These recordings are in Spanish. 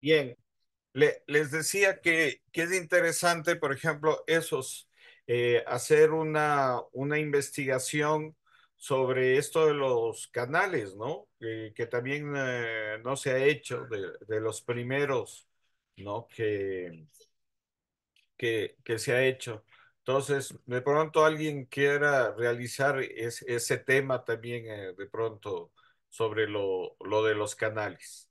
Bien, Le- les decía que, que es interesante, por ejemplo, esos, eh, hacer una, una investigación sobre esto de los canales, ¿no? Que, también eh, no se ha hecho de, de los primeros, ¿no? Que, que, que se ha hecho. Entonces, de pronto alguien quiera realizar es- ese tema también, eh, de pronto, sobre lo, lo de los canales.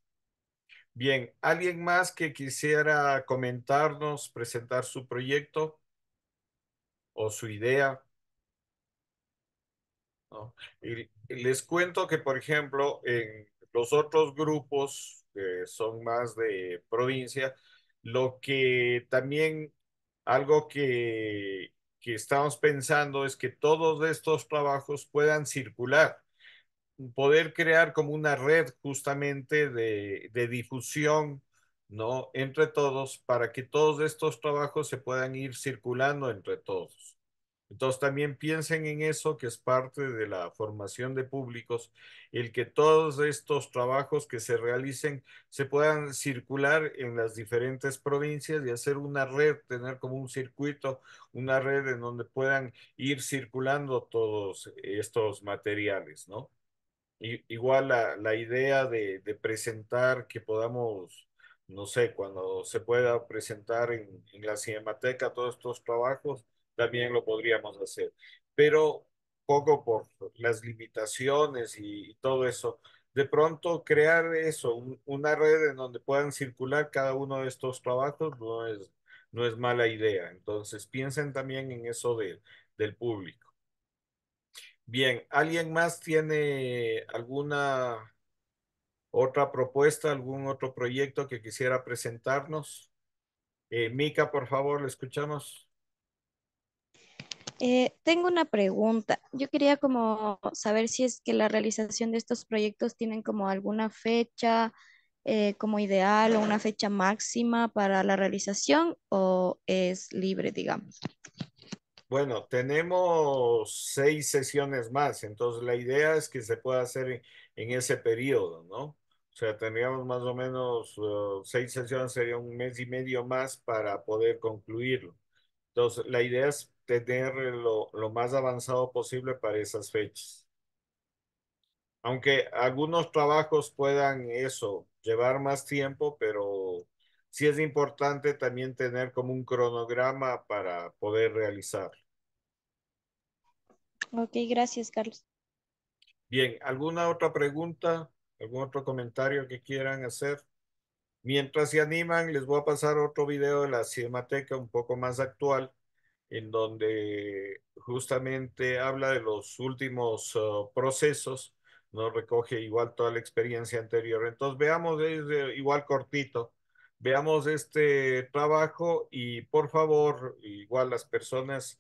Bien, ¿alguien más que quisiera comentarnos, presentar su proyecto o su idea? y les cuento que, por ejemplo, en los otros grupos que son más de provincia, lo que también algo que, que estamos pensando es que todos estos trabajos puedan circular poder crear como una red justamente de, de difusión, ¿no? Entre todos, para que todos estos trabajos se puedan ir circulando entre todos. Entonces también piensen en eso, que es parte de la formación de públicos, el que todos estos trabajos que se realicen se puedan circular en las diferentes provincias y hacer una red, tener como un circuito, una red en donde puedan ir circulando todos estos materiales, ¿no? Igual la, la idea de, de presentar que podamos, no sé, cuando se pueda presentar en, en la Cinemateca todos estos trabajos, también lo podríamos hacer. Pero poco por las limitaciones y, todo eso, de pronto crear eso, un- una red en donde puedan circular cada uno de estos trabajos no es, no es mala idea. Entonces piensen también en eso de- del público. Bien, ¿alguien más tiene alguna otra propuesta, algún otro proyecto que quisiera presentarnos? Eh, Mica, por favor, le escuchamos. Eh, tengo una pregunta. Yo quería como saber si es que la realización de estos proyectos tienen como alguna fecha eh, como ideal o una fecha máxima para la realización o es libre, digamos. Bueno, tenemos seis sesiones más, entonces la idea es que se pueda hacer en, en ese periodo, ¿no? O sea, tendríamos más o menos uh, seis sesiones, sería un mes y medio más para poder concluirlo. Entonces, la idea es tener lo, lo más avanzado posible para esas fechas. Aunque algunos trabajos puedan eso, llevar más tiempo, pero sí es importante también tener como un cronograma para poder realizar. Ok, gracias, Carlos. Bien, ¿alguna otra pregunta? ¿Algún otro comentario que quieran hacer? Mientras se animan, les voy a pasar otro video de la Cinemateca un poco más actual, en donde justamente habla de los últimos uh, procesos, no recoge igual toda la experiencia anterior. Entonces veamos, es eh, igual cortito, veamos este trabajo y por favor, igual las personas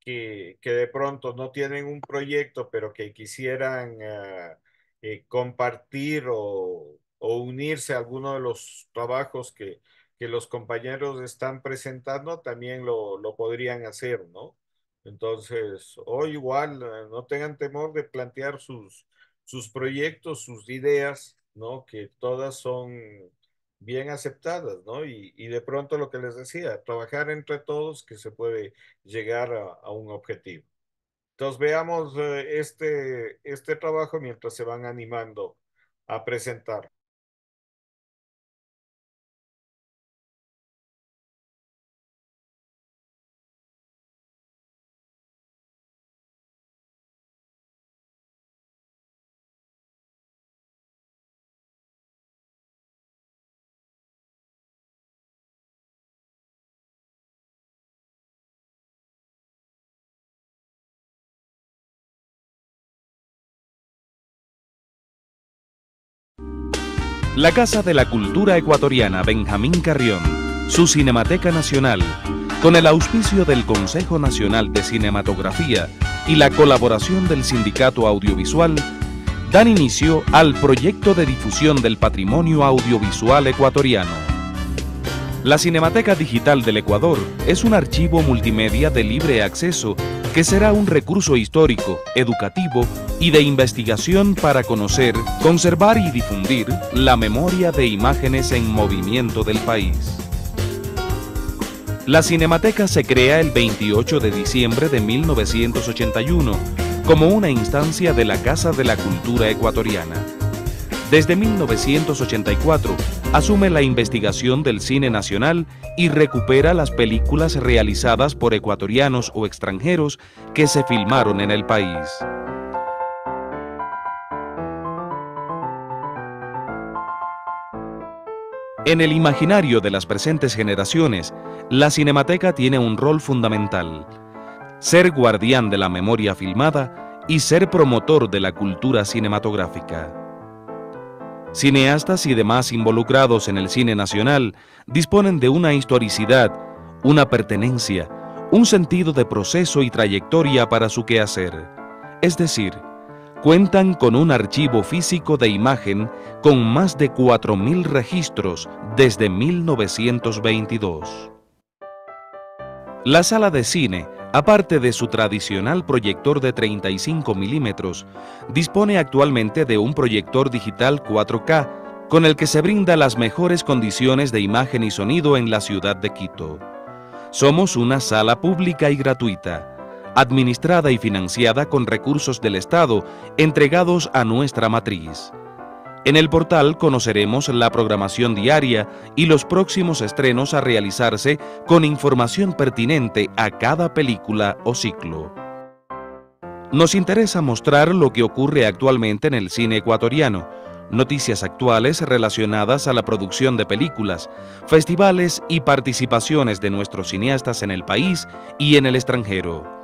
que, que de pronto no tienen un proyecto, pero que quisieran uh, eh, compartir o, o, unirse a alguno de los trabajos que, que los compañeros están presentando, también lo, lo podrían hacer, ¿no? Entonces, o igual, eh, no tengan temor de plantear sus, sus proyectos, sus ideas, ¿no? Que todas son bien aceptadas, ¿no? Y, y de pronto lo que les decía, trabajar entre todos que se puede llegar a, un objetivo. Entonces veamos eh, este, este trabajo mientras se van animando a presentar. La Casa de la Cultura Ecuatoriana Benjamín Carrión, su Cinemateca Nacional, con el auspicio del Consejo Nacional de Cinematografía y la colaboración del Sindicato Audiovisual, dan inicio al proyecto de difusión del patrimonio audiovisual ecuatoriano. La Cinemateca Digital del Ecuador es un archivo multimedia de libre acceso que será un recurso histórico, educativo y de investigación para conocer, conservar y difundir la memoria de imágenes en movimiento del país. La Cinemateca se crea el 28 de diciembre de 1981 como una instancia de la Casa de la Cultura Ecuatoriana. Desde 1984 asume la investigación del cine nacional y recupera las películas realizadas por ecuatorianos o extranjeros que se filmaron en el país. En el imaginario de las presentes generaciones, la Cinemateca tiene un rol fundamental, ser guardián de la memoria filmada y ser promotor de la cultura cinematográfica. Cineastas y demás involucrados en el cine nacional disponen de una historicidad, una pertenencia, un sentido de proceso y trayectoria para su quehacer, es decir, cuentan con un archivo físico de imagen con más de 4.000 registros desde 1922. La sala de cine, aparte de su tradicional proyector de 35 milímetros, dispone actualmente de un proyector digital 4K con el que se brinda las mejores condiciones de imagen y sonido en la ciudad de Quito. Somos una sala pública y gratuita administrada y financiada con recursos del Estado entregados a nuestra matriz. En el portal conoceremos la programación diaria y los próximos estrenos a realizarse con información pertinente a cada película o ciclo. Nos interesa mostrar lo que ocurre actualmente en el cine ecuatoriano, noticias actuales relacionadas a la producción de películas, festivales y participaciones de nuestros cineastas en el país y en el extranjero.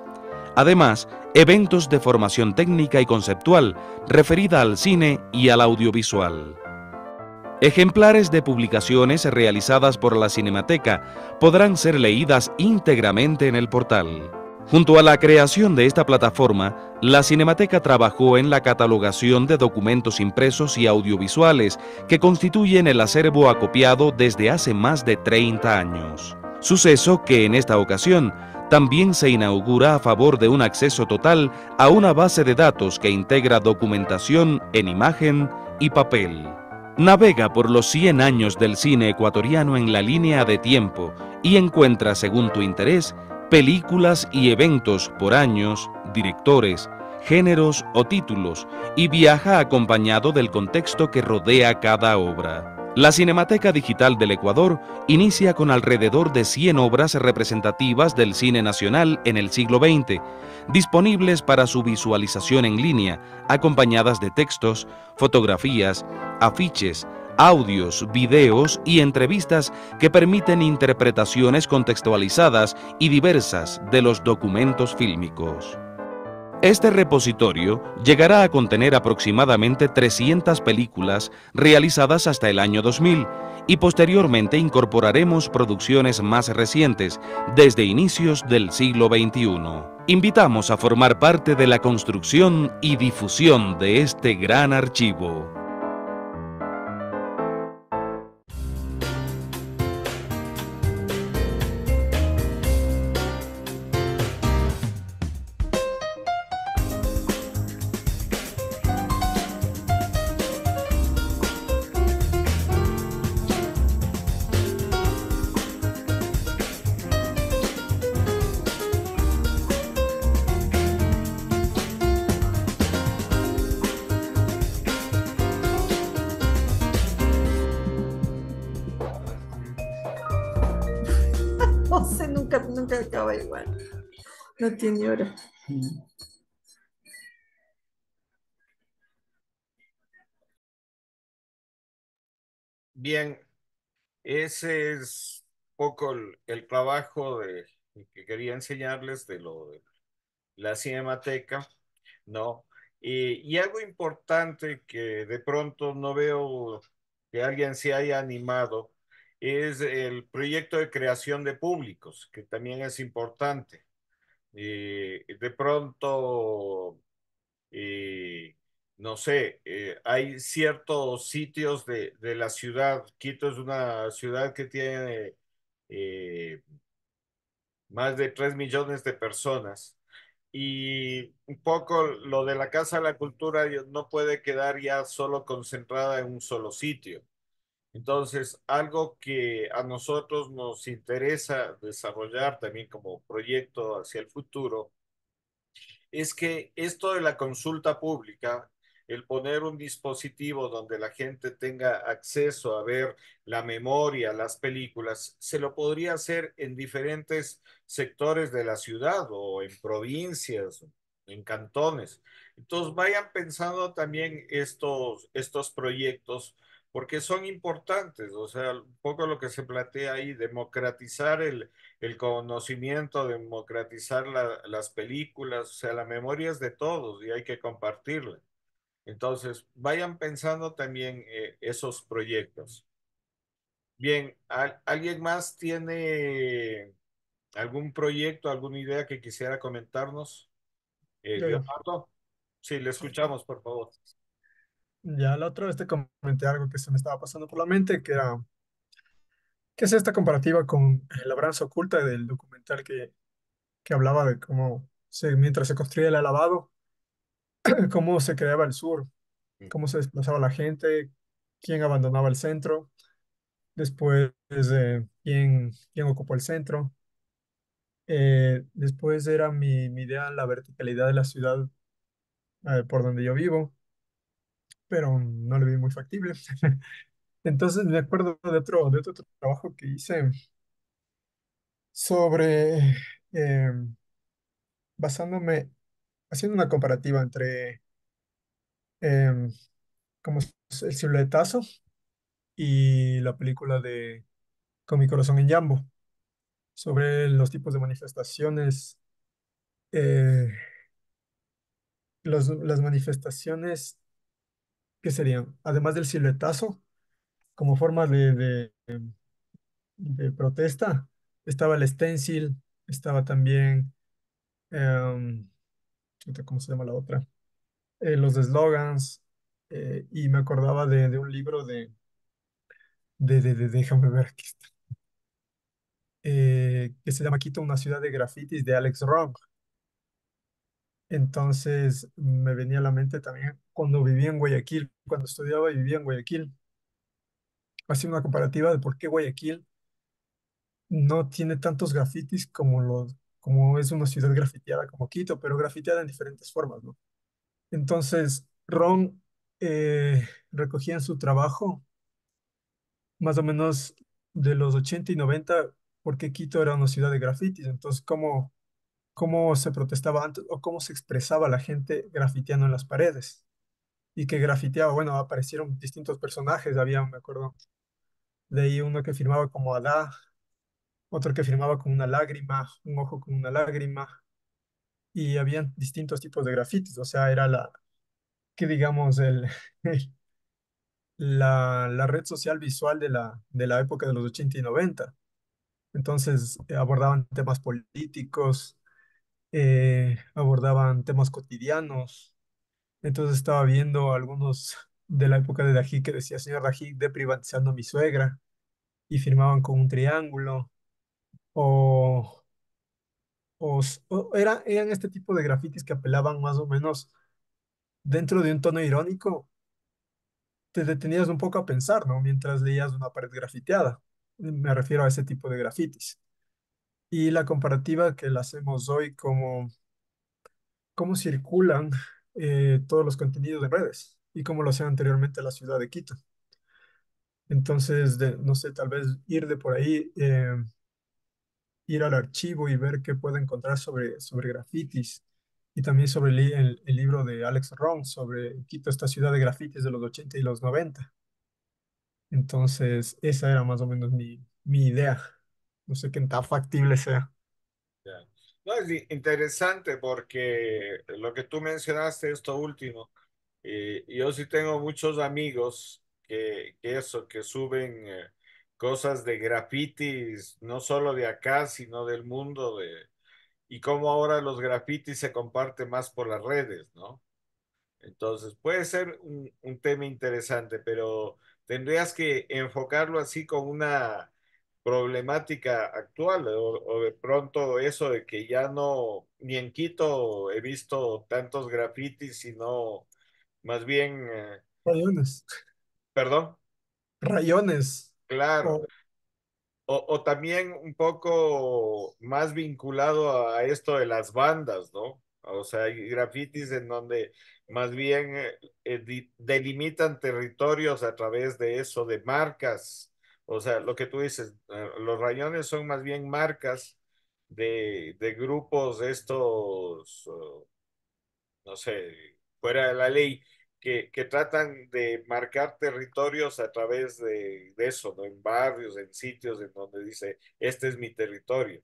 Además, eventos de formación técnica y conceptual referida al cine y al audiovisual. Ejemplares de publicaciones realizadas por la Cinemateca podrán ser leídas íntegramente en el portal. Junto a la creación de esta plataforma, la Cinemateca trabajó en la catalogación de documentos impresos y audiovisuales que constituyen el acervo acopiado desde hace más de 30 años. Suceso que en esta ocasión también se inaugura a favor de un acceso total a una base de datos que integra documentación en imagen y papel. Navega por los 100 años del cine ecuatoriano en la línea de tiempo y encuentra, según tu interés, películas y eventos por años, directores, géneros o títulos y viaja acompañado del contexto que rodea cada obra. La Cinemateca Digital del Ecuador inicia con alrededor de 100 obras representativas del cine nacional en el siglo XX, disponibles para su visualización en línea, acompañadas de textos, fotografías, afiches, audios, videos y entrevistas que permiten interpretaciones contextualizadas y diversas de los documentos fílmicos. Este repositorio llegará a contener aproximadamente 300 películas realizadas hasta el año 2000 y posteriormente incorporaremos producciones más recientes desde inicios del siglo XXI. Invitamos a formar parte de la construcción y difusión de este gran archivo. No tiene. Bien, ese es poco el, trabajo de, que quería enseñarles de lo de la cinemateca, ¿no? y algo importante que de pronto no veo que alguien se haya animado es el proyecto de creación de públicos, que también es importante. Eh, de pronto, eh, no sé, eh, hay ciertos sitios de, de, la ciudad. Quito es una ciudad que tiene más de 3 millones de personas y un poco lo de la Casa de la Cultura no puede quedar ya solo concentrada en un solo sitio. Entonces, algo que a nosotros nos interesa desarrollar también como proyecto hacia el futuro es que esto de la consulta pública, el poner un dispositivo donde la gente tenga acceso a ver la memoria, las películas, se lo podría hacer en diferentes sectores de la ciudad o en provincias, en cantones. Entonces vayan pensando también estos, estos proyectos porque son importantes, o sea, un poco lo que se plantea ahí, democratizar el, el conocimiento, democratizar la, las películas, o sea, la memoria es de todos y hay que compartirla. Entonces, vayan pensando también eh, esos proyectos. Bien, ¿alguien más tiene algún proyecto, alguna idea que quisiera comentarnos? Eh, Leonardo, sí, le escuchamos, por favor. Ya la otra vez te comenté algo que se me estaba pasando por la mente, que era, ¿qué es esta comparativa con La Labranza Oculta del documental que, que hablaba de cómo se, mientras se construía el lavado, cómo se creaba el sur, cómo se desplazaba la gente, quién abandonaba el centro, después de quién, quién ocupó el centro. Eh, después era mi, mi idea la verticalidad de la ciudad eh, por donde yo vivo pero no lo vi muy factible. Entonces me acuerdo de otro, de otro trabajo que hice sobre, eh, basándome, haciendo una comparativa entre eh, como el siluetazo y la película de Con mi corazón en Jambo, sobre los tipos de manifestaciones, eh, los, las manifestaciones ¿qué serían? Además del siluetazo, como forma de, protesta, estaba el stencil, estaba también, em, ¿cómo se llama la otra? Eh, los eslogans, eh, y me acordaba de, un libro de, de, de, déjame ver, aquí eh, que se llama Quito, una ciudad de grafitis de Alex Rong. Entonces me venía a la mente también cuando vivía en Guayaquil, cuando estudiaba y vivía en Guayaquil. Hacía una comparativa de por qué Guayaquil no tiene tantos grafitis como, los, como es una ciudad grafiteada como Quito, pero grafiteada en diferentes formas, ¿no? Entonces, Ron eh, recogía en su trabajo más o menos de los 80 y 90 porque Quito era una ciudad de grafitis. Entonces, ¿cómo, cómo se protestaba antes o cómo se expresaba la gente grafiteando en las paredes. Y que grafiteaba, bueno, aparecieron distintos personajes, había, me acuerdo, ahí uno que firmaba como Adá, otro que firmaba con una lágrima, un ojo con una lágrima, y habían distintos tipos de grafitis, o sea, era la, que digamos, el, la, la red social visual de la, de la época de los 80 y 90. Entonces eh, abordaban temas políticos, eh, abordaban temas cotidianos. Entonces estaba viendo algunos de la época de Dají que decía, señor Dají, de privatizando a mi suegra, y firmaban con un triángulo, o, o, era, eran este tipo de grafitis que apelaban más o menos dentro de un tono irónico, te detenías un poco a pensar, ¿no? Mientras leías una pared grafiteada. Me refiero a ese tipo de grafitis y la comparativa que la hacemos hoy como cómo circulan eh, todos los contenidos de redes y cómo lo hacía anteriormente la ciudad de Quito. Entonces, no sé, tal vez ir de por ahí, eh, ir al archivo y ver qué puedo encontrar sobre, sobre grafitis y también sobre el, el, libro de Alex Ron sobre Quito, esta ciudad de grafitis de los 80 y los 90. Entonces, esa era más o menos mi, mi idea. No sé qué tan factible sea. No, es interesante porque lo que tú mencionaste, esto último, y yo sí tengo muchos amigos que, que eso, que suben eh, cosas de grafitis, no solo de acá, sino del mundo, de, y cómo ahora los grafitis se comparten más por las redes, ¿no? Entonces, puede ser un, un tema interesante, pero tendrías que enfocarlo así con una problemática actual o, o, de pronto eso de que ya no, ni en Quito he visto tantos grafitis, sino más bien, eh, Rayones, perdón, rayones. claro, O, o, o también un poco más vinculado a esto de las bandas, ¿no? O sea, hay grafitis en donde más bien eh, eh, delimitan territorios a través de eso, de marcas. O sea, lo que tú dices, eh, los rayones son más bien marcas de, de grupos estos, uh, no sé, fuera de la ley, que, que tratan de marcar territorios a través de, de eso, ¿no? En barrios, en sitios en donde dice, este es mi territorio.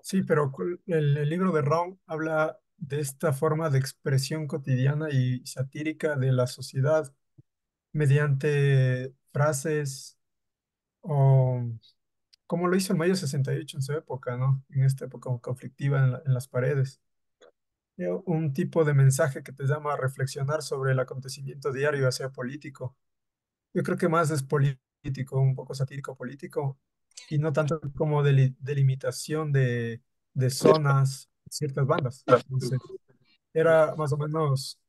sí, pero el, el libro de Ron habla de esta forma de expresión cotidiana y satírica de la sociedad mediante frases o como lo hizo en Mayo 68 en su época, ¿no? En esta época conflictiva en la- en las paredes. Eh, Un tipo de mensaje que te llama a reflexionar sobre el acontecimiento diario, ya sea político. Yo creo que más es político, un poco satírico político, y no tanto como deli- delimitación de, de zonas, ciertas bandas. Entonces, era más o menos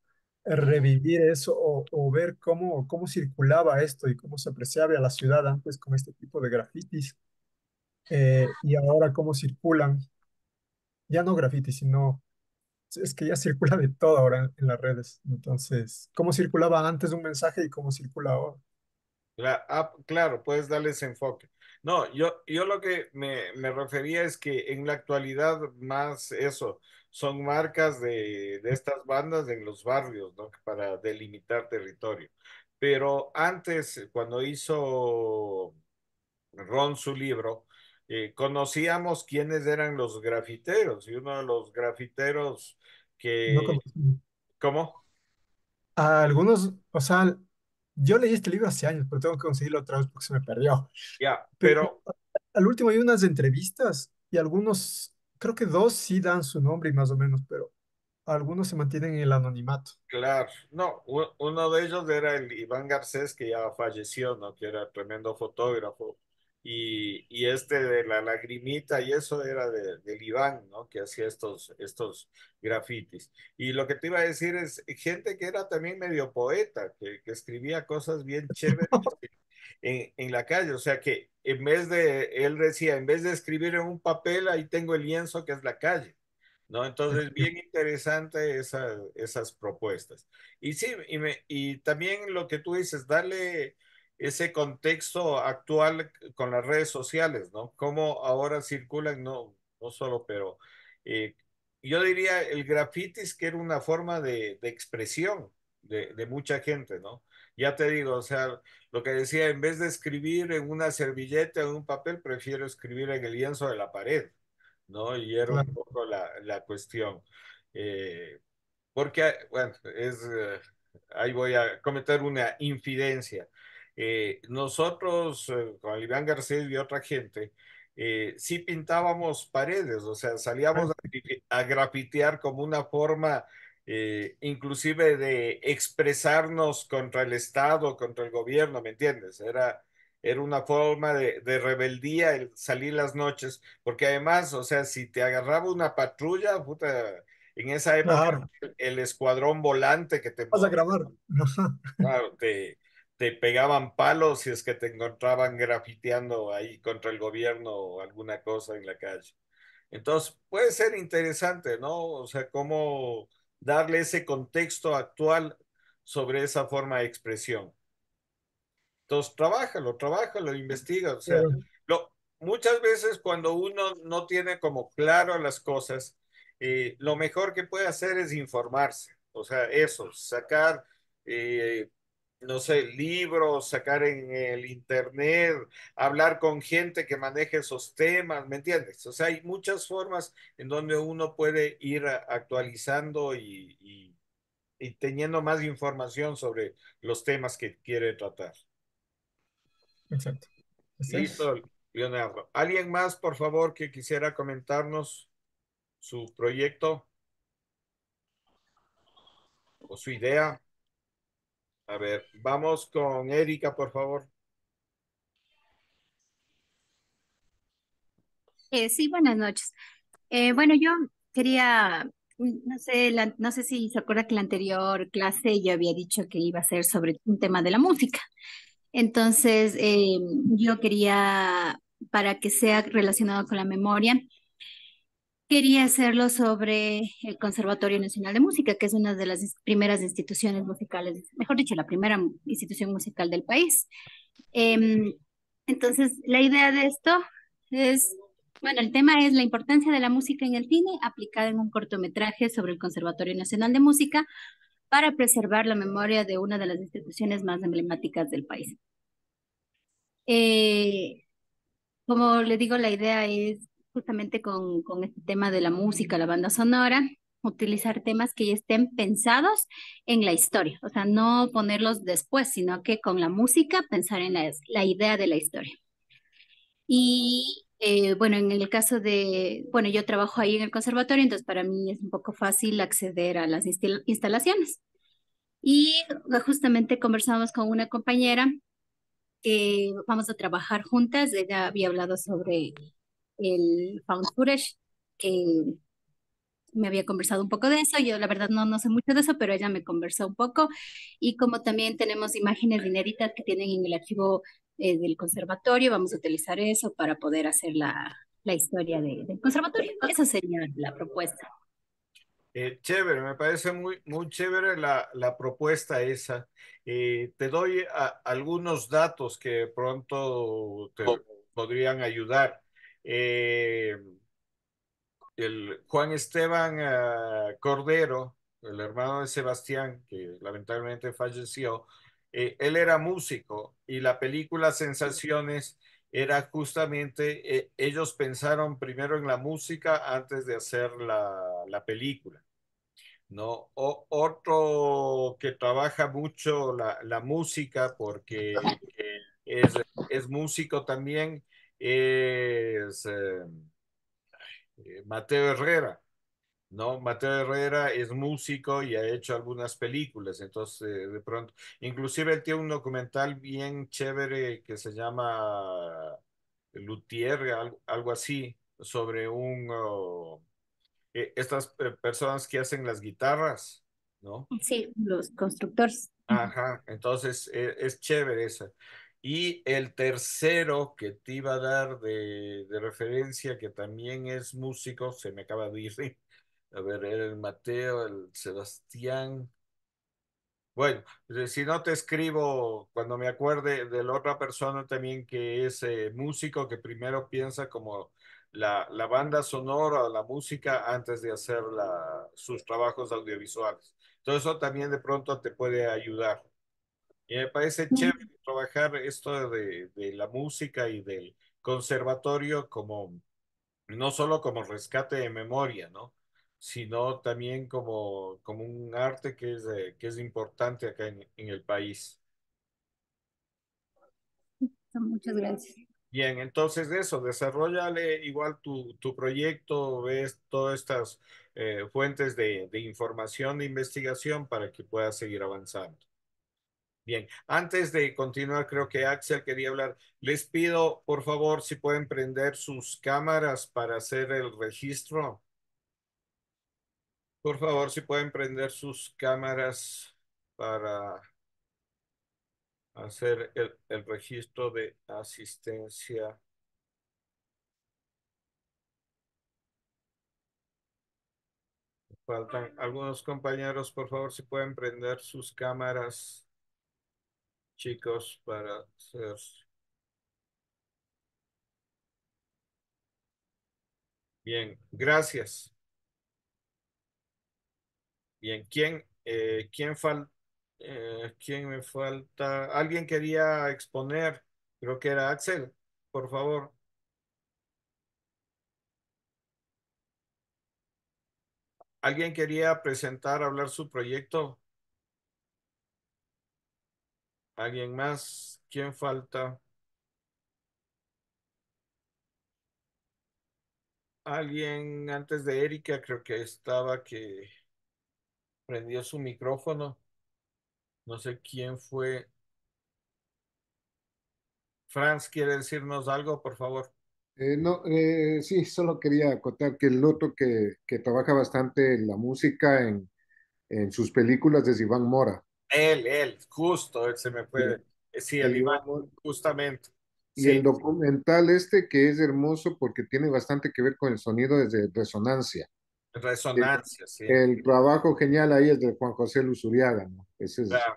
revivir eso o, ver cómo, cómo circulaba esto y cómo se apreciaba a la ciudad antes con este tipo de grafitis, eh, y ahora cómo circulan, ya no grafitis, sino es que ya circula de todo ahora en, las redes. Entonces, cómo circulaba antes un mensaje y cómo circula ahora. Ah, claro, puedes darle ese enfoque. No, yo, yo lo que me, me refería es que en la actualidad más eso, son marcas de, de estas bandas en los barrios, ¿no? Para delimitar territorio. Pero antes, cuando hizo Ron su libro, eh, conocíamos quiénes eran los grafiteros y uno de los grafiteros No que, conozco. ¿cómo? A algunos, o sea, yo leí este libro hace años, pero tengo que conseguirlo otra vez porque se me perdió. Ya, Pero pero al último hay unas entrevistas y algunos, creo que dos sí dan su nombre y más o menos, pero algunos se mantienen en el anonimato. Claro, no, uno de ellos era el Iván Garcés, que ya falleció, ¿no? Que era tremendo fotógrafo. Y, y este de la lagrimita y eso era de, del Iván, ¿no? Que hacía estos, estos grafitis. Y lo que te iba a decir es gente que era también medio poeta, que, que escribía cosas bien chéveres en, en la calle. O sea que en vez de, él decía, en vez de escribir en un papel, ahí tengo el lienzo que es la calle. ¿no? Entonces, bien interesante esa- esas propuestas. Y sí, y, me- y también lo que tú dices, darle ese contexto actual con las redes sociales, ¿no? Cómo ahora circulan, no, no solo, pero eh, yo diría el grafitis que era una forma de, de expresión de, de mucha gente, ¿no? Ya te digo, o sea, lo que decía, en vez de escribir en una servilleta o en un papel, prefiero escribir en el lienzo de la pared. ¿no? Y era un poco la, la cuestión. Eh, porque, bueno, es, eh, ahí voy a cometer una infidencia. Eh, nosotros, eh, con Iván Garcés y otra gente, eh, sí pintábamos paredes, o sea, salíamos a, grafi- a grafitear como una forma, eh, inclusive de expresarnos contra el Estado, contra el gobierno, ¿me entiendes? Era, era una forma de, de rebeldía el salir las noches, porque además, o sea, si te agarraba una patrulla, puta, en esa época Claro, el escuadrón volante que te, vas a grabar. Claro, te, te pegaban palos si es que te encontraban grafiteando ahí contra el gobierno o alguna cosa en la calle. Entonces, puede ser interesante, ¿no? O sea, cómo darle ese contexto actual sobre esa forma de expresión. Entonces, trabájalo, trabájalo, investiga. O sea, lo, muchas veces cuando uno no tiene como claro las cosas, eh, lo mejor que puede hacer es informarse. O sea, eso, sacar, eh, no sé, libros, sacar en el internet, hablar con gente que maneje esos temas, ¿me entiendes? O sea, hay muchas formas en donde uno puede ir actualizando y, y y teniendo más información sobre los temas que quiere tratar. exacto. Listo, Leonardo. ¿Alguien más, por favor, que quisiera comentarnos su proyecto o su idea? A ver, vamos con Erika, por favor. Eh, sí, buenas noches. Eh, bueno, yo quería, mm, no sé, la- no sé si se acuerda que la anterior clase yo había dicho que iba a ser sobre un tema de la música. Entonces, eh, yo quería, para que sea relacionado con la memoria, quería hacerlo sobre el Conservatorio Nacional de Música, que es una de las primeras instituciones musicales, mejor dicho, la primera institución musical del país. Em, entonces, la idea de esto es, bueno, el tema es la importancia de la música en el cine aplicada en un cortometraje sobre el Conservatorio Nacional de Música para preservar la memoria de una de las instituciones más emblemáticas del país. Eh, como le digo, la idea es justamente con, con este tema de la música, la banda sonora, utilizar temas que ya estén pensados en la historia, o sea, no ponerlos después, sino que con la música pensar en la, la idea de la historia. Y eh, bueno, en el caso de, bueno, yo trabajo ahí en el conservatorio, entonces para mí es un poco fácil acceder a las instalaciones. Y justamente conversamos con una compañera que vamos a trabajar juntas. Ella había hablado sobre el found footage, que me había conversado un poco de eso. Yo la verdad no, no sé mucho de eso, pero ella me conversó un poco. Y como también tenemos imágenes inéditas que tienen en el archivo eh, del conservatorio, vamos a utilizar eso para poder hacer la, la historia de, del conservatorio. Esa sería la propuesta. Eh, chévere, me parece muy, muy chévere la, la propuesta esa. Eh, te doy a- algunos datos que pronto te podrían ayudar. Eh, el Juan Esteban ah, Cordero, el hermano de Sebastián, que lamentablemente falleció, eh, él era músico y la película Sensaciones era justamente, eh, ellos pensaron primero en la música antes de hacer la, la película. ¿no? Otro que trabaja mucho la, la música porque es, es, músico también es eh, Mateo Herrera. ¿no? Mateo Herrera es músico y ha hecho algunas películas, entonces de pronto, inclusive él tiene un documental bien chévere que se llama Luthier, algo, algo así, sobre un... Oh, estas personas que hacen las guitarras, ¿no? Sí, los constructores. Ajá, entonces es, es chévere esa. Y el tercero que te iba a dar de, de, referencia, que también es músico, se me acaba de ir. A ver, el Mateo, el Sebastián. Bueno, si no te escribo cuando me acuerde de la otra persona también que es eh, músico, que primero piensa como la, la, banda sonora, la música, antes de hacer la, sus trabajos audiovisuales. Todo eso también de pronto te puede ayudar. Y me parece chévere trabajar esto de, de la música y del conservatorio como, no solo como rescate de memoria, ¿no? sino también como, como un arte que es, eh, que es importante acá en, en el país. Muchas gracias. Bien, entonces eso, desarrollale igual tu, tu proyecto, ves todas estas eh, fuentes de, de, información, de investigación para que puedas seguir avanzando. Bien, antes de continuar, creo que Axel quería hablar. Les pido, por favor, si pueden prender sus cámaras para hacer el registro. Por favor, si pueden prender sus cámaras para hacer el, el registro de asistencia. Faltan algunos compañeros, por favor, si pueden prender sus cámaras, chicos, para hacer. Bien, gracias. Bien, ¿quién, eh, quién, fal eh, ¿quién me falta? ¿Alguien quería exponer? Creo que era Axel, por favor. ¿Alguien quería presentar, hablar su proyecto? ¿Alguien más? ¿Quién falta? Alguien antes de Erika, creo que estaba que prendió su micrófono. No sé quién fue. Franz, ¿quiere decirnos algo, por favor? Eh, no, eh, sí, solo quería acotar que el otro que, trabaja bastante en la música en, en sus películas es Iván Mora. Él, él, justo, él se me fue. eh, Sí, el el Iván, justamente. Y el documental este que es hermoso porque tiene bastante que ver con el sonido desde resonancia. El, resonancia, sí. el trabajo genial ahí es de Juan José Luzuriaga, ¿no? Ese es, Claro.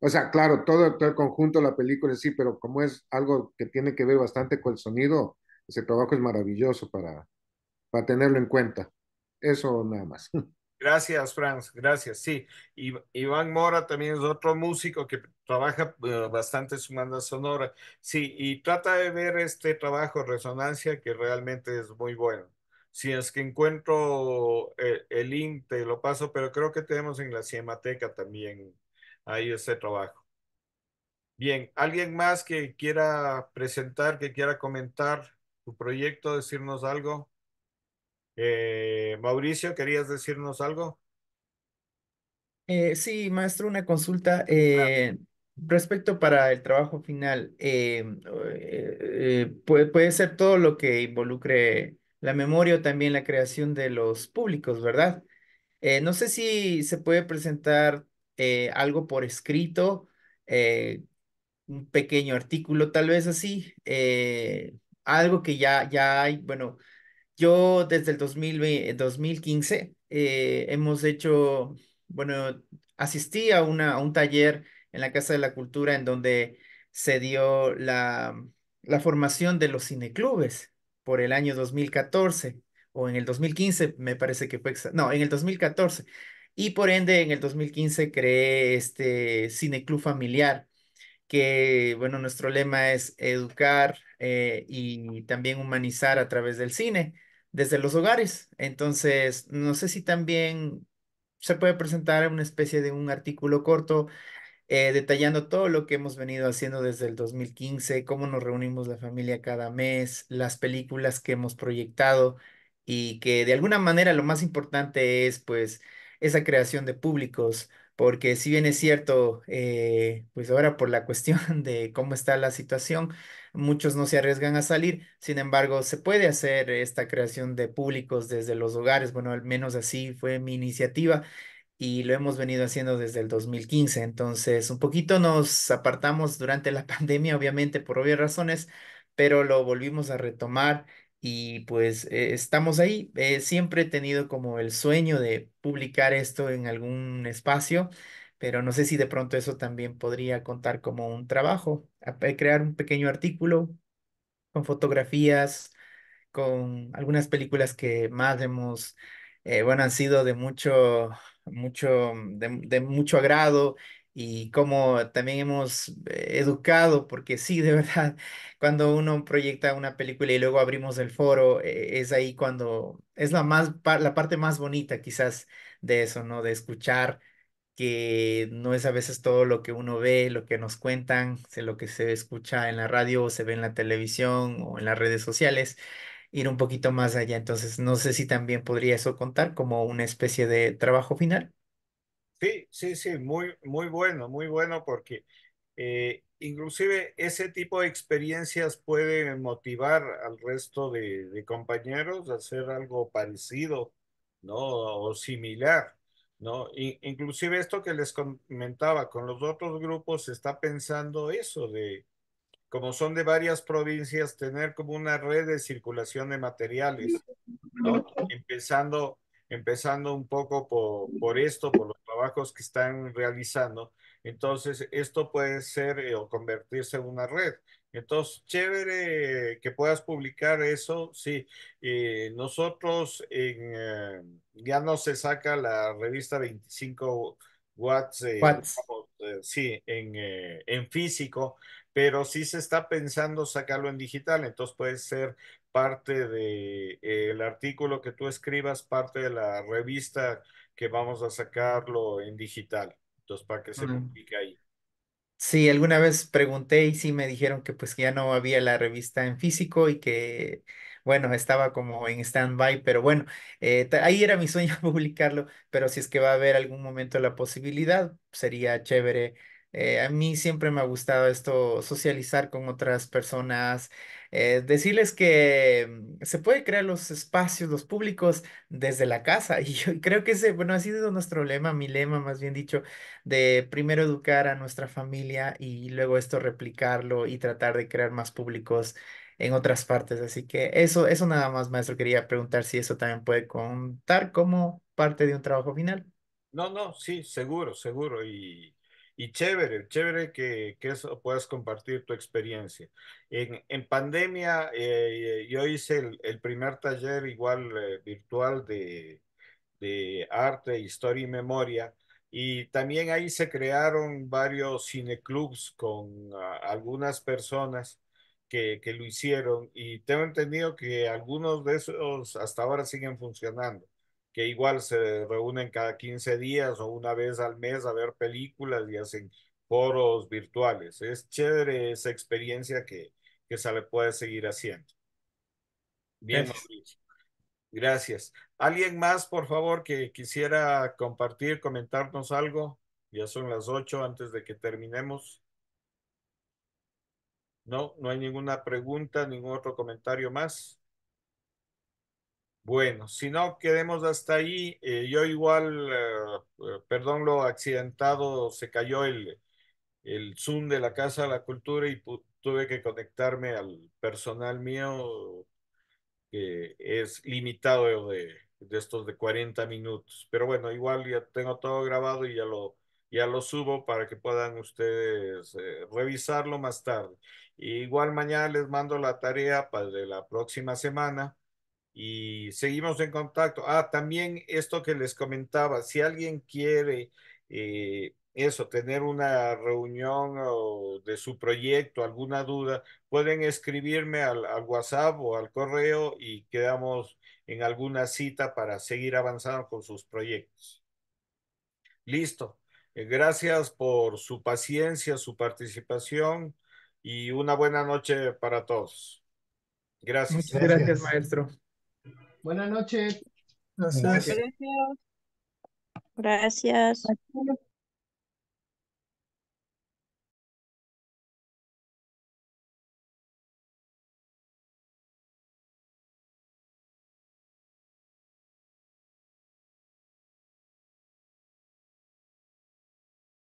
o sea, claro, todo, todo el conjunto de la película sí, pero como es algo que tiene que ver bastante con el sonido, ese trabajo es maravilloso para, para tenerlo en cuenta. Eso nada más. Gracias, Franz, gracias. Sí, Iván Mora también es otro músico que trabaja eh, bastante su banda sonora. Sí, y trata de ver este trabajo Resonancia que realmente es muy bueno. Si es que encuentro eh, el link, te lo paso, pero creo que tenemos en la Cinemateca también ahí ese trabajo. Bien, ¿alguien más que quiera presentar, que quiera comentar tu proyecto, decirnos algo? Eh, Mauricio, ¿querías decirnos algo? Eh, sí, maestro, una consulta eh, respecto para el trabajo final. puede, puede ser todo lo que involucre la memoria o también la creación de los públicos, ¿verdad? No sé si se puede presentar algo por escrito, un pequeño artículo, tal vez así, algo que ya, ya hay, bueno. Yo desde el 2020 2015 eh, hemos hecho, bueno, asistí a, una, a un taller en la Casa de la Cultura en donde se dio la, la formación de los cineclubes por el año 2014 o en el 2015 me parece que fue, no, en el 2014. Y por ende en el 2015 creé este cineclub familiar que, bueno, nuestro lema es educar eh, y también humanizar a través del cine, desde los hogares. Entonces, no sé si también se puede presentar una especie de un artículo corto eh, detallando todo lo que hemos venido haciendo desde el 2015, cómo nos reunimos la familia cada mes, las películas que hemos proyectado y que de alguna manera lo más importante es pues esa creación de públicos, porque si bien es cierto, eh, pues ahora por la cuestión de cómo está la situación, muchos no se arriesgan a salir, sin embargo, se puede hacer esta creación de públicos desde los hogares, bueno, al menos así fue mi iniciativa y lo hemos venido haciendo desde el 2015. Entonces, un poquito nos apartamos durante la pandemia, obviamente por obvias razones, pero lo volvimos a retomar y pues eh, estamos ahí. Eh, siempre he tenido como el sueño de publicar esto en algún espacio, pero no sé si de pronto eso también podría contar como un trabajo, crear un pequeño artículo con fotografías con algunas películas que más hemos, eh, bueno, han sido de mucho, mucho, de, de mucho agrado y como también hemos eh, educado, porque sí, de verdad, cuando uno proyecta una película y luego abrimos el foro, eh, es ahí cuando es la más, la parte más bonita quizás de eso, ¿no? De escuchar que no es a veces todo lo que uno ve, lo que nos cuentan, lo que se escucha en la radio o se ve en la televisión o en las redes sociales, ir un poquito más allá. Entonces, no sé si también podría eso contar como una especie de trabajo final. Sí, sí, sí, muy, muy bueno, muy bueno porque eh, inclusive ese tipo de experiencias puede motivar al resto de, de compañeros a hacer algo parecido, ¿no? O similar, ¿no? Inclusive esto que les comentaba, con los otros grupos se está pensando eso de, como son de varias provincias, tener como una red de circulación de materiales. Empezando, empezando un poco por, por esto, por los trabajos que están realizando. Entonces, esto puede ser eh, o convertirse en una red. Entonces, chévere que puedas publicar eso. Sí, Eh, nosotros en, eh, ya no se saca la revista 25 watts, eh, Watts. sí, en, eh, en físico, pero sí se está pensando sacarlo en digital. Entonces, puede ser parte de, eh, el artículo que tú escribas, parte de la revista que vamos a sacarlo en digital. Entonces, para que se Mm. publique ahí. Sí, alguna vez pregunté y sí me dijeron que pues que ya no había la revista en físico y que, bueno, estaba como en stand-by, pero bueno, eh, ahí era mi sueño publicarlo, pero si es que va a haber algún momento la posibilidad, sería chévere Eh, a mí siempre me ha gustado esto, socializar con otras personas, eh, decirles que mm, se puede crear los espacios, los públicos desde la casa. Y yo creo que ese, bueno, ha sido nuestro lema, mi lema más bien dicho, de primero educar a nuestra familia y luego esto replicarlo y tratar de crear más públicos en otras partes. Así que eso, eso nada más, maestro. Quería preguntar si eso también puede contar como parte de un trabajo final. No, no, sí, seguro, seguro. Y, y chévere, chévere que, que eso puedas compartir tu experiencia. En, en pandemia, eh, yo hice el, el primer taller igual eh, virtual de, de arte, historia y memoria. Y también ahí se crearon varios cineclubs con ah, algunas personas que, que lo hicieron y tengo entendido que algunos de esos hasta ahora siguen funcionando, que igual se reúnen cada 15 días o una vez al mes a ver películas y hacen foros virtuales. Es chévere esa experiencia que, que se le puede seguir haciendo. Bien, Gracias. Mauricio. Gracias. ¿Alguien más, por favor, que quisiera compartir, comentarnos algo? Ya son las ocho antes de que terminemos. No, no hay ninguna pregunta, ningún otro comentario más. Bueno, si no, quedemos hasta ahí. Eh, yo igual, eh, eh, perdón lo accidentado, se cayó el, el Zoom de la Casa de la Cultura y tuve que conectarme al personal mío que es limitado de, de estos de 40 minutos. Pero bueno, igual ya tengo todo grabado y ya lo, ya lo subo para que puedan ustedes eh, revisarlo más tarde. Igual mañana les mando la tarea para de la próxima semana y seguimos en contacto. Ah, también esto que les comentaba, si alguien quiere eh, eso, tener una reunión o de su proyecto, alguna duda, pueden escribirme al, al WhatsApp o al correo y quedamos en alguna cita para seguir avanzando con sus proyectos. Listo. Eh, Gracias por su paciencia, su participación y una buena noche para todos. Gracias. Muchas gracias, Gracias. maestro. Buenas noches. Gracias. Gracias. Gracias.